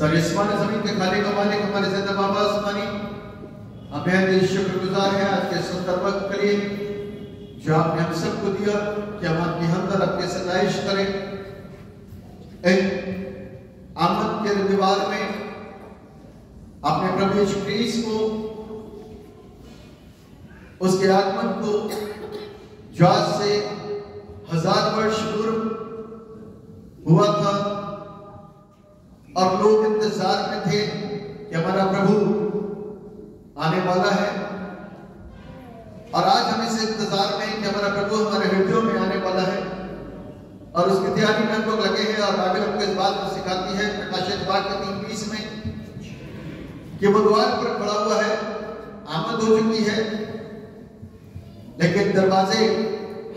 सर्वस्मान ज़मीन के खाने का मालिक हमारे ज़िंदा बाबा आसमानी हम बेहद शुक्रगुजार हैं आज के सुंदर वक्त के लिए, जो आपने हम सबको दिया कि हम अपने अंदर अपने सताइश करें। इन आमद के रविवार में अपने प्रभु क्रीस को, उसके आगमन को, जो से हज़ार वर्ष पूर्व हुआ था और लोग इंतज़ार में थे कि हमारा प्रभु आने वाला है। और आज हम इस इंतज़ार में कि हमारा प्रभु हमारे हृदयों में आने वाला है और उसकी तैयारी में हम लोग लगे हैं और बाइबल हमको इस बात को सिखाती है प्रकाशित वाक्य तीन बीस में कि वो द्वार पर खड़ा हुआ है, आमद हो चुकी है, लेकिन दरवाजे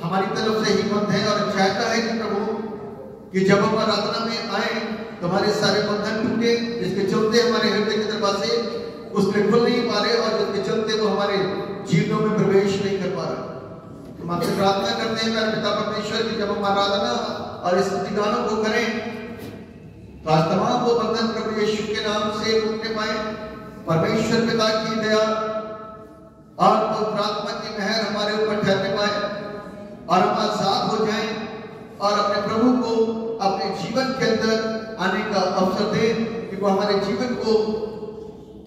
हमारी तरफ़ से ही बंद है और चाहता है कि प्रभु कि जब हम आराधना में आए तो हमारे सारे बंधन टूटे जिसके चलते हमारे हृदय के दरवाजे उसमें खुल नहीं पा रहे और जिसके चलते वो हमारे जीवनों में प्रवेश नहीं कर पा रहा। हम आपसे प्रार्थना करते हैं मेरे पिता परमेश्वर, की जब हम आराधना और इस गानों को करें तो आज तमाम वो बंधन प्रभु यीशु के नाम से टूटने पाए। परमेश्वर पिता की दया और पवित्र आत्मा की मेहर हमारे ऊपर ठहरने पाए और हम आज़ाद हो जाएँ और अपने प्रभु को अपने जीवन के अंदर आने का अवसर दें कि वो हमारे जीवन को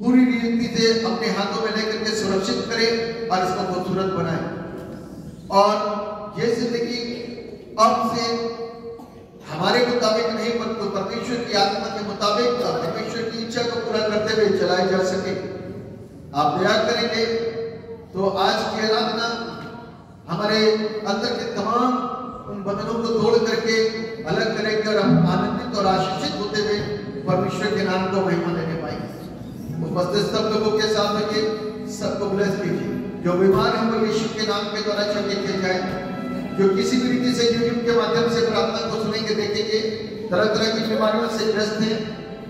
पूरी रीति से अपने हाथों में लेकर के सुरक्षित करे और इसको खूबसूरत बनाए। और ये ज़िंदगी अब से हमारे मुताबिक नहीं परंतु परमेश्वर की आत्मा के मुताबिक परमेश्वर की इच्छा को पूरा करते हुए चलाए जा सके। आप दया करेंगे तो आज की आराधना हमारे अंदर के तमाम उन बंधनों को तोड़ करके अलग और हम आनंदित और आशीषित होते हुए परमेश्वर के नाम को महिमा देने पाएँगे। उपस्थित सब लोगों के साथ रहिए, सबको ब्लेस कीजिए। जो बीमार है वो यीशु के नाम के द्वारा चंगे किए जाए। जो किसी भी रीति से यूट्यूब के माध्यम से प्रार्थना को सुनेंगे, देखेंगे तरह तरह की बीमारियों से ग्रस्त हैं,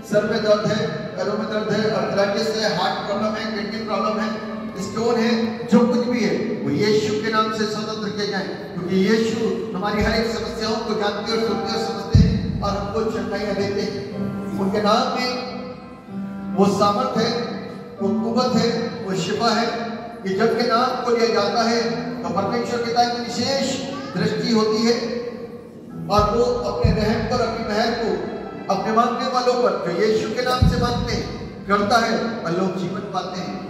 सर में दर्द है, पैरों में दर्द है अर्थराइटिस है हार्ट प्रॉब्लम है किडनी प्रॉब्लम है स्टोन है, जो कुछ भी है, वो यीशु के नाम से स्वतंत्र किए जाए क्योंकि यीशु हमारी हर एक समस्याओं को जानते और सुनते और समझते हैं और हमको चंगाइयाँ देते हैं। उनके नाम में वो सामर्थ है, वो कुवत है, वो शिफा है कि जब के नाम को लिया जाता है तो परमेश्वर पिता की विशेष दृष्टि होती है। और वो अपने रहम पर, अपनी महर को, अपने मांगने वालों पर, जो यीशु के नाम से मांगते हैं करता है, और लोग जीवन पाते हैं।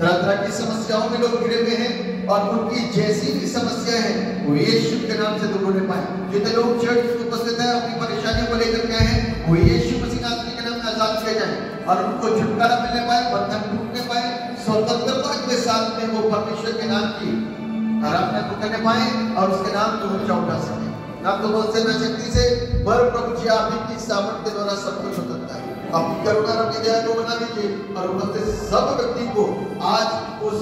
तरह तरह की समस्याओं में लोग घिरे हुए हैं और उनकी जैसी भी समस्या है, वो यीशु के नाम से दूर होने पाए। जितने लोग चर्च में उपस्थित है, अपनी परेशानियों को लेकर के हैं, वो यीशु मसीह के नाम में आज़ाद किया जाए और उनको छुटकारा मिलने पाए, बंधन टूटने पाए स्वतंत्रता के साथ में वो परमेश्वर के नाम की आराधना को करने पाए और उसके नाम को ऊँचा उठा सके। नाम तो न शक्ति से, पर प्रभु जी, आप ही की सामर्थ के द्वारा सब कुछ हो सकता है। अपनी करुणा अपनी दया को बना दीजिए और उपस्थित सब व्यक्ति को आज उस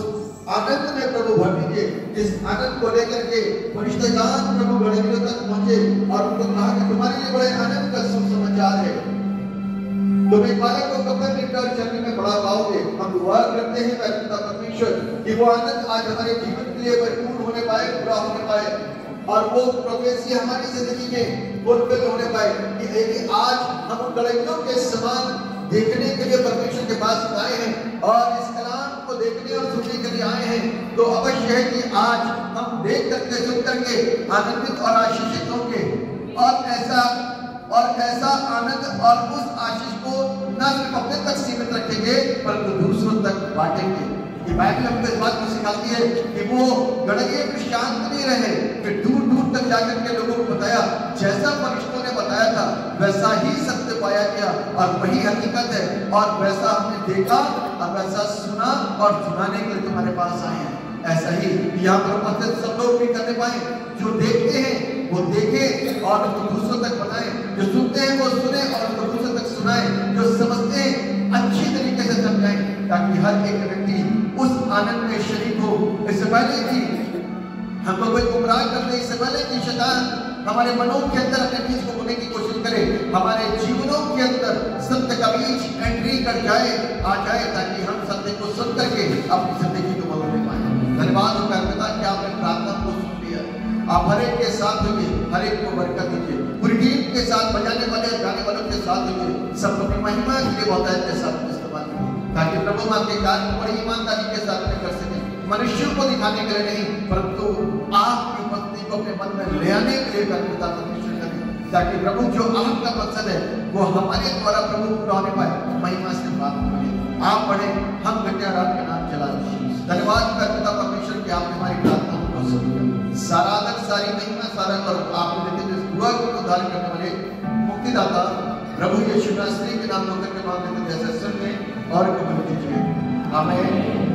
आनंद में प्रभु भर दीजिए। इस आनंद को लेकर के फरिश्तेगान प्रभु गणियों तक पहुँचे और उनको कहा कि तुम्हारे लिए बड़े आनंद का सुसमाचार है। तुम एक बालक को कब्र में कर चलने में बड़ा पाओगे? हम दुआ करते हैं परमेश्वर, कि वो आनंद आज हमारे जीवन के लिए परिपूर्ण होने पाए, पूरा होने पाए। और वो प्रोग्रेसी हमारी ज़िंदगी में फुलफिल होने पाए कि यदि आज हम उन गड़ियों के समान देखने के लिए परमेश्वर के पास आए हैं और इस कलाम को देखने और सुनने के लिए आए हैं। तो अवश्य है कि आज हम देख करके, सुन करके, आनंदित और आशीषित होंगे। और ऐसा और ऐसा आनंद और उस आशीष को न सिर्फ़ अपने तक सीमित रखेंगे, परंतु ये बाइबल हमको इस बात को सिखाती है कि वो गड़गे में शांत नहीं रहे, फिर दूर दूर तक जाकर के लोगों को बताया, जैसा फरिश्तों ने बताया था, वैसा ही सत्य पाया गया, और वही हकीकत है, और वैसा हमने देखा, और वैसा सुना, और सुनाने के लिए तुम्हारे पास आए हैं। ऐसा ही यहाँ पर उपस्थित सब लोग भी करने पाए, जो देखते हैं, वो देखे, और उसको दूसरों तक बताए, जो सुनते हैं, वो सुने, और उसको दूसरों तक सुनाए, जो समझते हैं, अच्छी तरीके से समझाए, ताकि हर एक व्यक्ति उस आनंद में शरीक हो इससे पहले कि लोग कोई गुमराह कर दे इससे पहले कि शैतान हमारे मनों के अंदर अपने बीज को बोने की कोशिश करे, हमारे जीवनों के अंदर सत्य का बीज एंट्री कर जाए, आ जाए, ताकि हम सत्य को सुन करके अपनी ज़िंदगी को बदलने पाए। धन्यवाद होकर पिता कि आपने प्रार्थना को सुन लिया। आप हर एक के साथ होंगे हर एक को बरकत दीजिए। पूरी टीम के साथ बजाने वाले, गाने वालों के साथ होंगे सबको अपनी महिमा के लिए बहुत के साथ ताकि प्रभु आपके कार्य बड़ी ईमानदारी के साथ में कर सके। मनुष्यों को दिखाने के लिए नहीं, परंतु आपकी पत्नी को अपने मन में ले आने के लिए कर्तव्यता प्रतिष्ठित करें, ताकि प्रभु जो आपका मकसद है, वो हमारे द्वारा प्रभु पूरा पाए। महिमा से बात करें। आप पढ़े, हम घटिया राम के नाम चला धन्यवाद कर्तव्य परमेश्वर की आपने हमारी प्रार्थना को सुन लिया। सारा आदर, सारी महिमा, सारा गौरव आपने देते हुए दुआ को उद्धार करने वाले मुक्तिदाता प्रभु यीशु मसीह के नाम लेकर के मांगते हैं जैसे सुन में और कम्युनिटी में हमें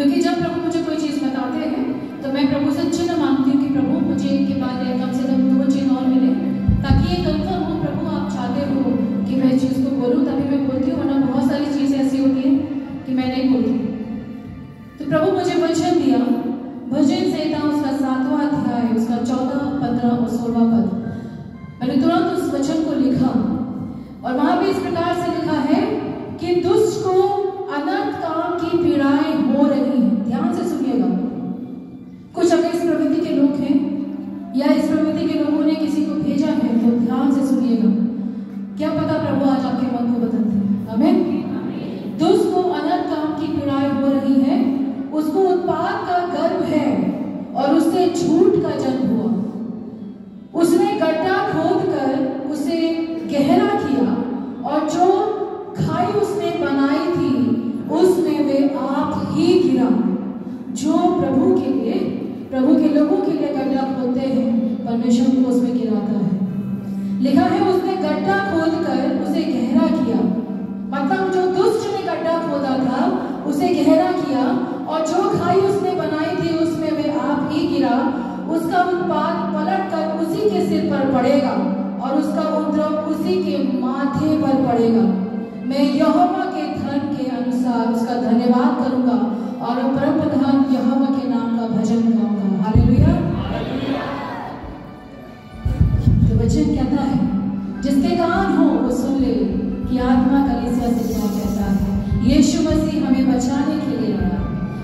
क्योंकि जब प्रभु मुझे कोई चीज़ बताते हैं तो मैं प्रभु से चिन्ह मांगती हूँ कि प्रभु, मुझे इनके बाद में कम से कम आँखों को सुन ले, कि आत्मा कलीसिया से क्या कहता है। यीशु मसीह हमें बचाने के लिए आया,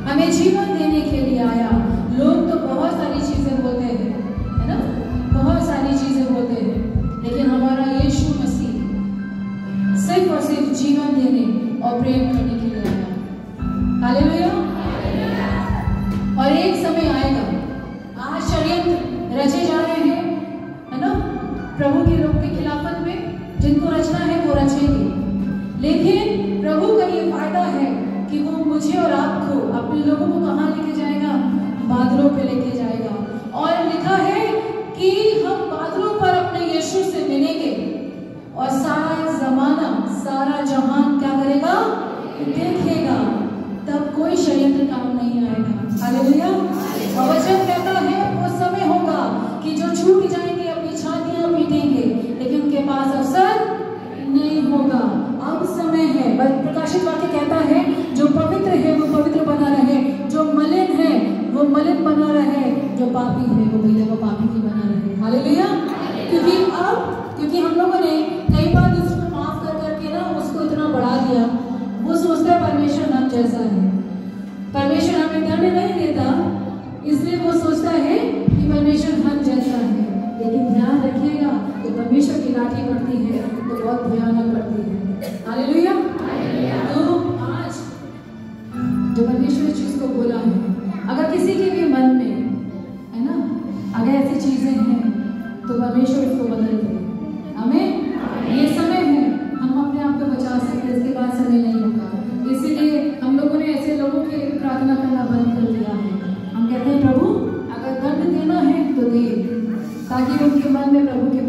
हमें जीवन देने के लिए आया ताकि उनके मन में प्रभु के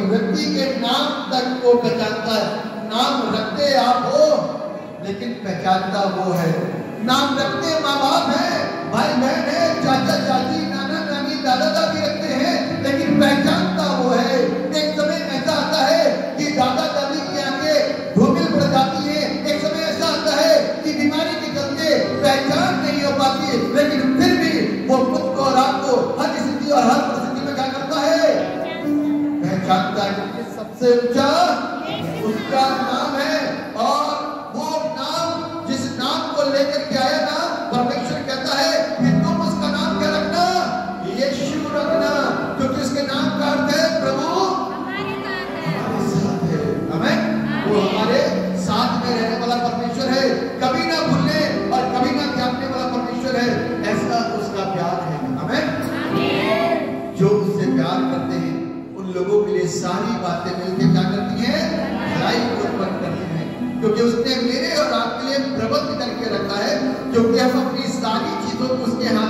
व्यक्ति के नाम तक वो पहचानता है। नाम रखते आप हो, लेकिन पहचानता वो है। नाम रखते माँ बाप है, भाई बहन है, चाचा चाची, नाना नानी, दादा दादी रखते हैं, लेकिन Symptoms. जो उसने मेरे और आपके लिए प्रबंध करके रखा है क्योंकि हम अपनी सारी चीज़ों को उसके हाथ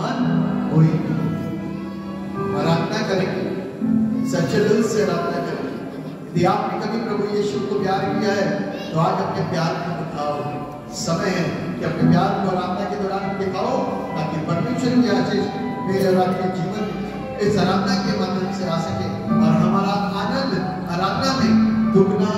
महान होएँगे आराधना करेंगे सच्चे दिल से आराधना करेंगे यदि आपने कभी प्रभु यीशु को प्यार किया है तो आज अपने प्यार को दिखाओ। समय है कि अपने प्यार को आराधना के दौरान दिखाओ, ताकि परमेश्वर की आशीष मेरे और आपके जीवन इस आराधना के माध्यम से आ सके। और हमारा आनंद आराधना में दुगना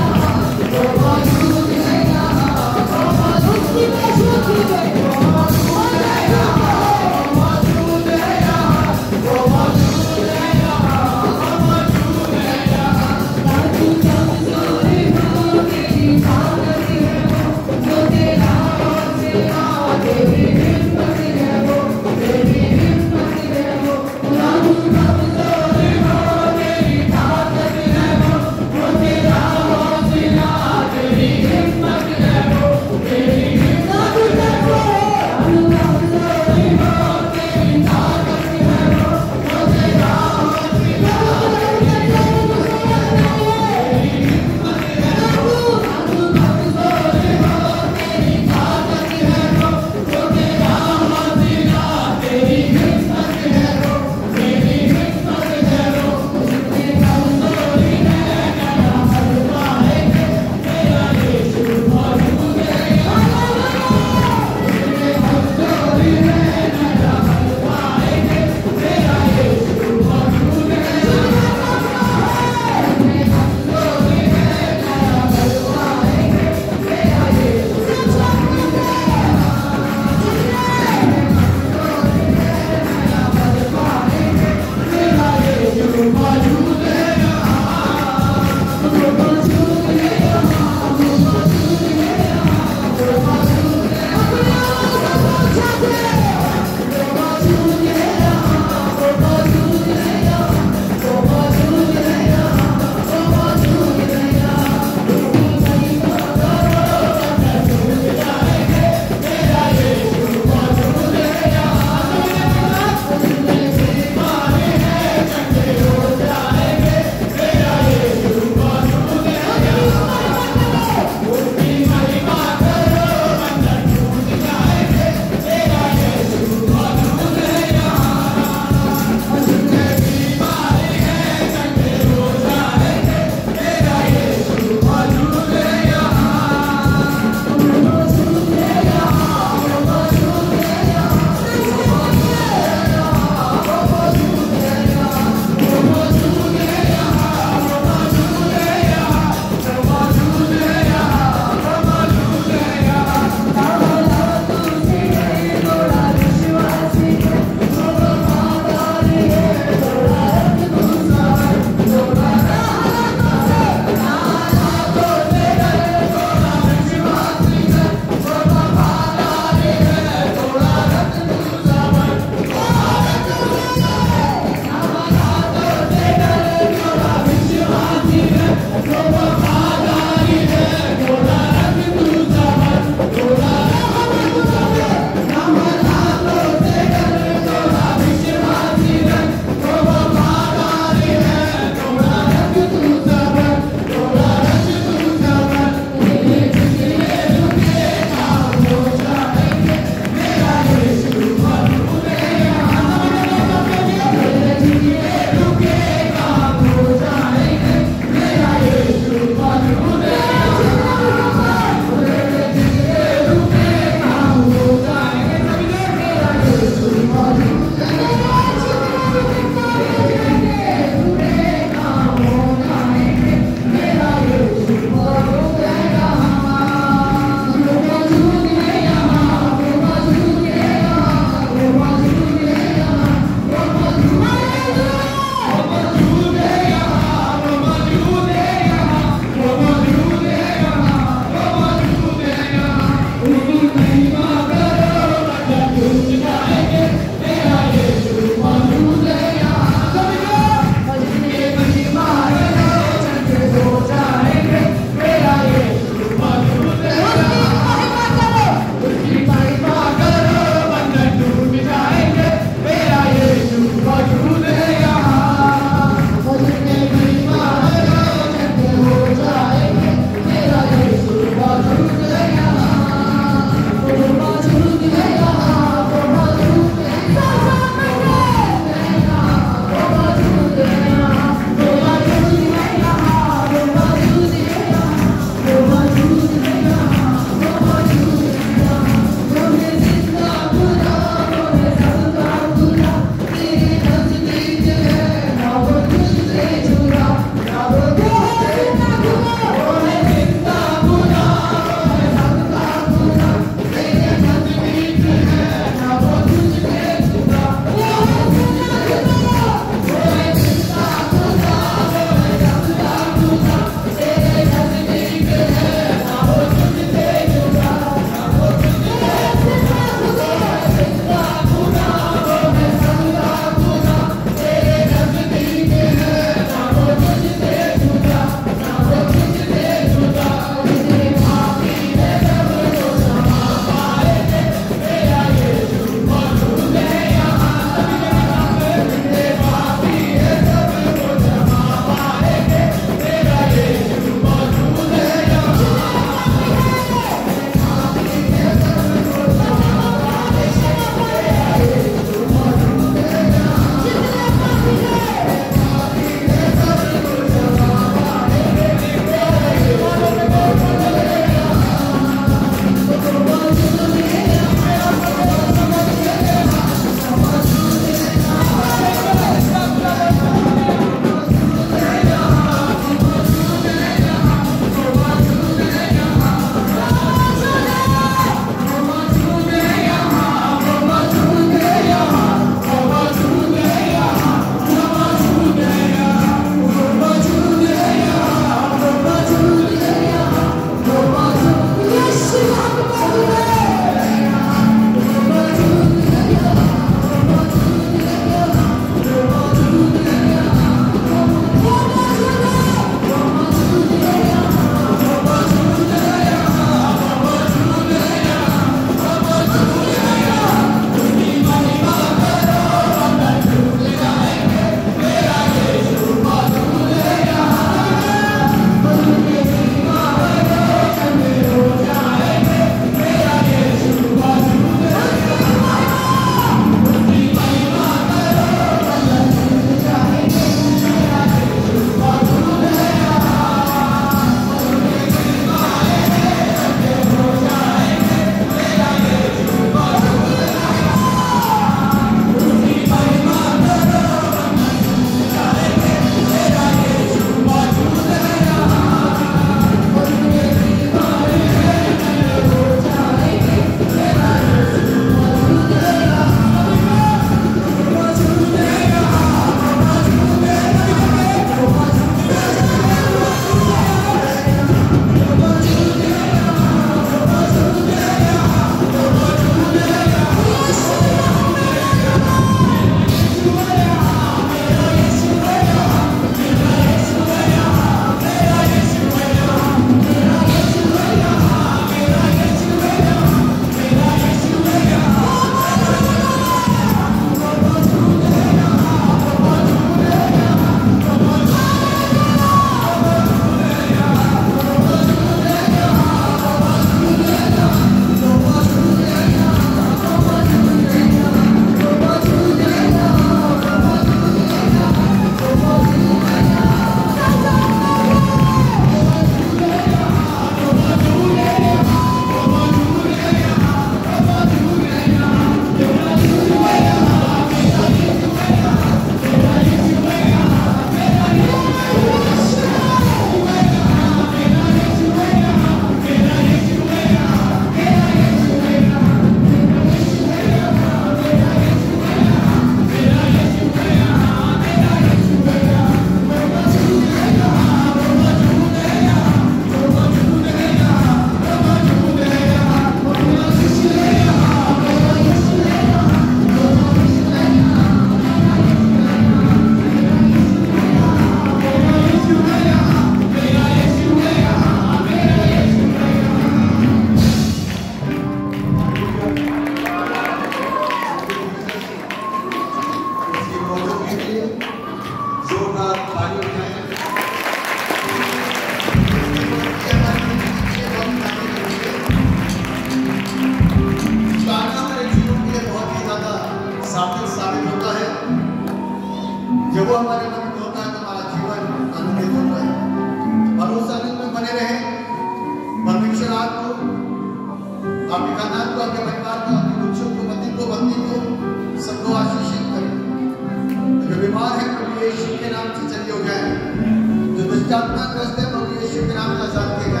जातना ग्रस्त है, प्रभु यीशु के नाम में आज़ाद किए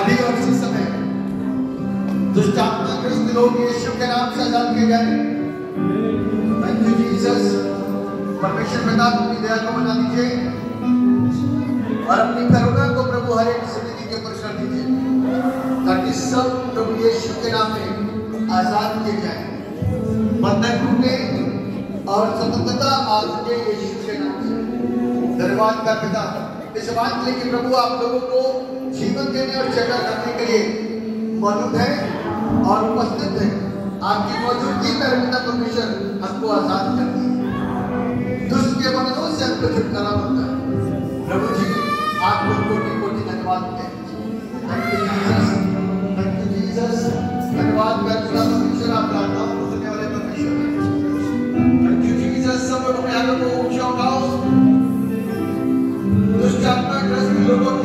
अभी और इसी समय दुष्टात्मा ग्रस्त लोग यीशु के नाम से आज़ाद किए गए थैंक यू जीसस परमेश्वर पिता, अपनी दया को बना दीजिए और अपनी करुणा को प्रभु हर एक ज़िंदगी के ऊपर कर दीजिए, ताकि सब प्रभु यीशु के नाम में आज़ाद किए जाए। बंधकों के और स्वतंत्रता आज के यीशु धन्यवाद का पिता। इस बात के लिए कि प्रभु, आप लोगों को जीवन देने और चर्चा करने के लिए मौजूद है और उपस्थित है। आपकी मौजूदगी में पिता परमेश्वर हमको आज़ाद करती है दुष्ट के बंधनों से हमको छुटकारा मिलता है। प्रभु जी आपको कोटि कोटि धन्यवाद देते हैं। Senhor.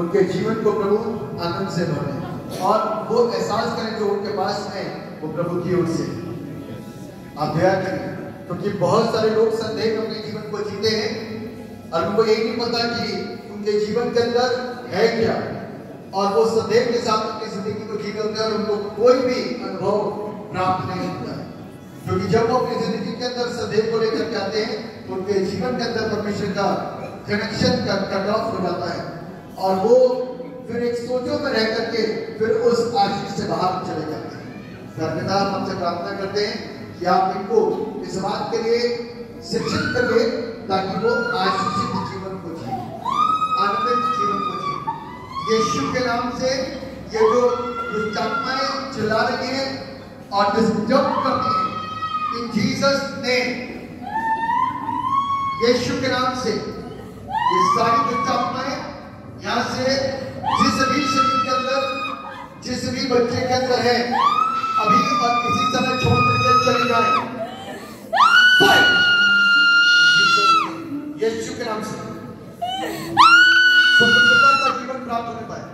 उनके जीवन को प्रभु आनंद से भर। और वो एहसास करें जो उनके पास है, वो प्रभु की ओर से। आप दया करें, क्योंकि तो बहुत सारे लोग संदेह अपने जीवन को जीते हैं, और उनको यही नहीं पता कि उनके जीवन के अंदर है क्या। और वो संदेह के साथ अपनी ज़िंदगी को जी करते हैं और उनको कोई भी अनुभव प्राप्त नहीं होता। क्योंकि जब वो अपनी ज़िंदगी के अंदर संदेह को लेकर आते हैं तो उनके जीवन के अंदर परमेश्वर का कनेक्शन का कट ऑफ़ हो जाता है। और वो फिर एक सोचों में रह करके फिर उस आशीष से बाहर चले जाते हैं। धर्मता हमसे प्रार्थना करते हैं कि आप इनको इस बात के लिए शिक्षित करिए ताकि वो आशीषित जीवन को जिए, आनंदित जीवन को जिए। यीशु के नाम से ये जो दुष्टात्माएँ चिल्ला रही हैं और डिस्टर्ब करती हैं, इन जीसस ने यीशु के नाम से ये सारी दुष्टात्माएँ यहाँ से जिस भी शरीर के अंदर, जिस भी बच्चे के अंदर है, अभी और किसी समय छोड़ करके चली जाए। यीशु के नाम से। स्वतंत्रता का जीवन प्राप्त होने पाए।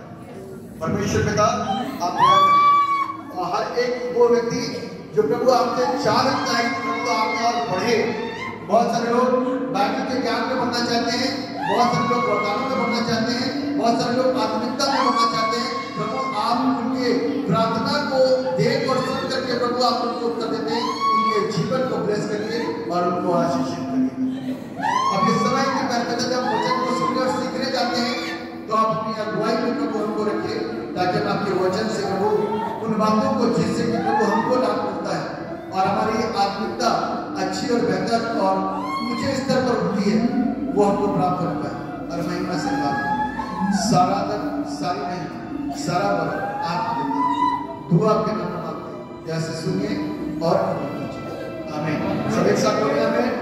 परमेश्वर पिता, आप हर एक वो व्यक्ति जो प्रभु आपसे चाह रखता है कि प्रभु आपके और बढ़े। बहुत सारे लोग बाइबल के ज्ञान में बढ़ना चाहते हैं। बहुत सारे लोग वरदानों में बढ़ना चाहते हैं, बहुत सारे लोग आत्मिकता में बढ़ना चाहते हैं। प्रभु, आप उनके प्रार्थना को देख और सुन करके प्रभु आप उनको उत्तर देते हैं, उनके जीवन को ब्लेस करिए और उनको आशीषित करिए। अब इस समय के जब वचन को सीखने जाते हैं तो आप अपनी अगुवाई में प्रभु हमको रखिए, ताकि आपके वचन से प्रभु उन बातों को जिससे कि प्रभु हमको लाभ मिलता है और हमारी आत्मिकता अच्छी और बेहतर और ऊँचे स्तर पर होती है। वो हमको प्राप्त कर पाए। और महिमा से बात सारा दर सारी नहीं, सारा वर्ग आप देते हैं दुआ आपके नाम मांगते हैं जैसे सुनिए और आमीन। सब एक साथ बोलिए आमीन।